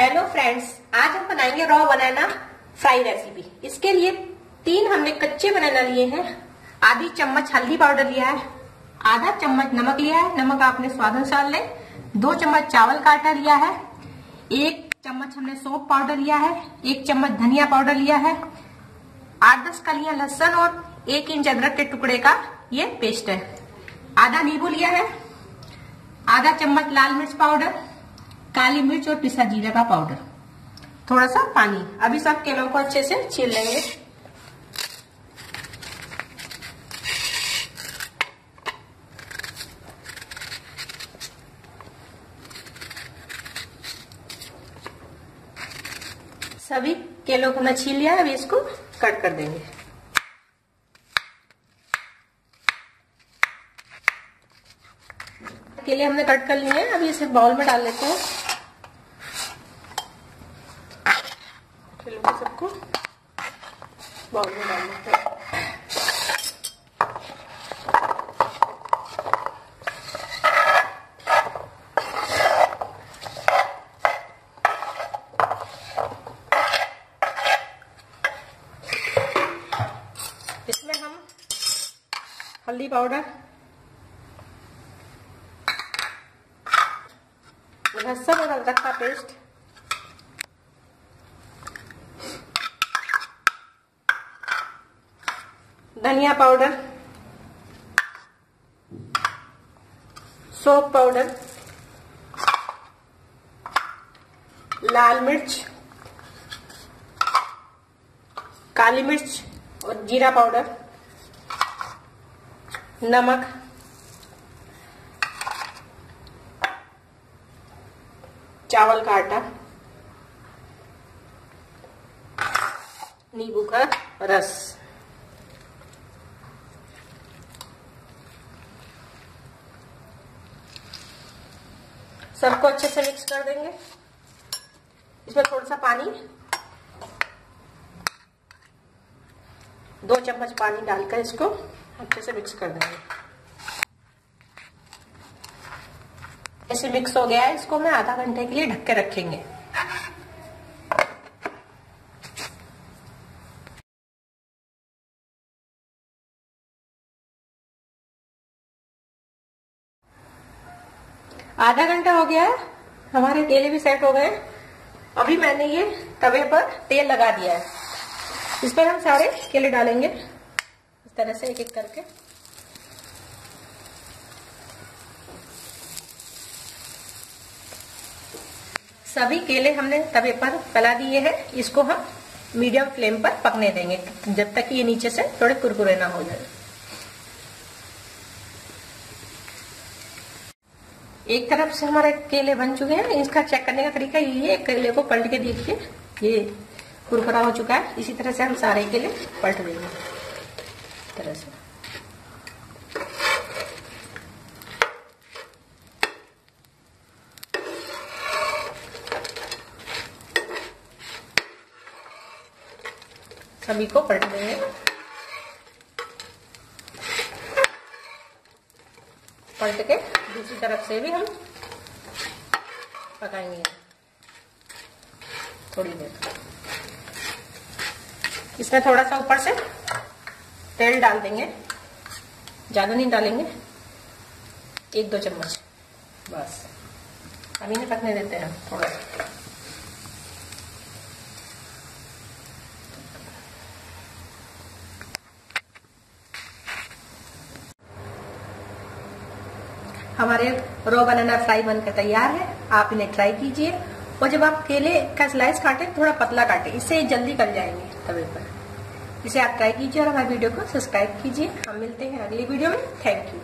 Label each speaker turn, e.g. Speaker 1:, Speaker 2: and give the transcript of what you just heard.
Speaker 1: Hello friends आज हम बनाएँगे रॉ बनाना फ्राई रेसिपी इसके लिए तीन हमने कच्चे बनाना लिए हैं। आधी चम्मच हल्दी पाउडर लिया है। आधा चम्मच नमक लिया है। नमक आपने स्वाद अनुसार ले। दो चम्मच चावल का आटा लिया है। एक चम्मच हमने सोप पाउडर लिया है। एक चम्मच धनिया पाउडर लिया है। आठ दस कलियाँ लहसन और एक इंच अदरक के टुकड़े का ये पेस्ट है। आधा नींबू लिया है। आधा चम्मच लाल मिर्च पाउडर। काली मिर्च और पिसा जीरा का पाउडर। थोड़ा सा पानी। अभी सब केलों को अच्छे से छील लेंगे। सभी केलों को मैं छील लिया अभी इसको कट कर देंगे। केले हमने कट कर लिए हैं। अभी इसे बाउल में डाल लेते हैं। केलों को सबको। बाउल में डाल लेते हैं इसमें हम हल्दी पाउडर, लहसुन और अदरक का पेस्ट धनिया पाउडर सोप पाउडर लाल मिर्च, काली मिर्च और जीरा पाउडर, नमक, चावल का आटा, नींबू का रस। सबको अच्छे से मिक्स कर देंगे। इसमें थोड़ा सा पानी। दो चम्मच पानी डालकर इसको अच्छे से मिक्स कर देंगे। ऐसे मिक्स हो गया है, इसको मैं आधा घंटे के लिए ढक के रखेंगे। आधा घंटा हो गया हमारे केले भी सेट हो गए। अभी मैंने ये तवे पर तेल लगा दिया है। इस पर हम सारे केले डालेंगे। इस तरह से एक एक करके। सभी केले हमने तवे पर फैला दिए हैं। इसको हम मीडियम फ्लेम पर पकने देंगे, जब तक ये नीचे से थोड़े कुरकुरे ना हो जाए। एक तरफ़ से हमारे केले बन चुके हैं। इसका चेक करने का तरीका ये है केले को पलट के देखिए। ये कुरकुरा हो चुका है। इसी तरह से हम सारे केले पलट देंगे। तरह से। सभी को पलट देंगे। पलट के दूसरी तरफ़ से भी हम पकाएँगे। थोड़ी देर। इसमें थोड़ा सा ऊपर से तेल डाल देंगे। ज़्यादा नहीं डालेंगे। एक दो चम्मच। बस। अभी नहीं पकने देते हैं थोड़ा। सा हमारे रो बनाना फ्राई बनकर तैयार है। आप इन्हें ट्राई कीजिए। और जब आप केले का स्लाइस काटें, थोड़ा पतला काटें, इससे जल्दी गल जाएँगे तवे पर। इसे आप ट्राई कीजिए और हमारे वीडियो को सब्सक्राइब कीजिए। हम मिलते हैं अगली वीडियो में। Thank you